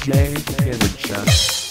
DJ Kevin Chess.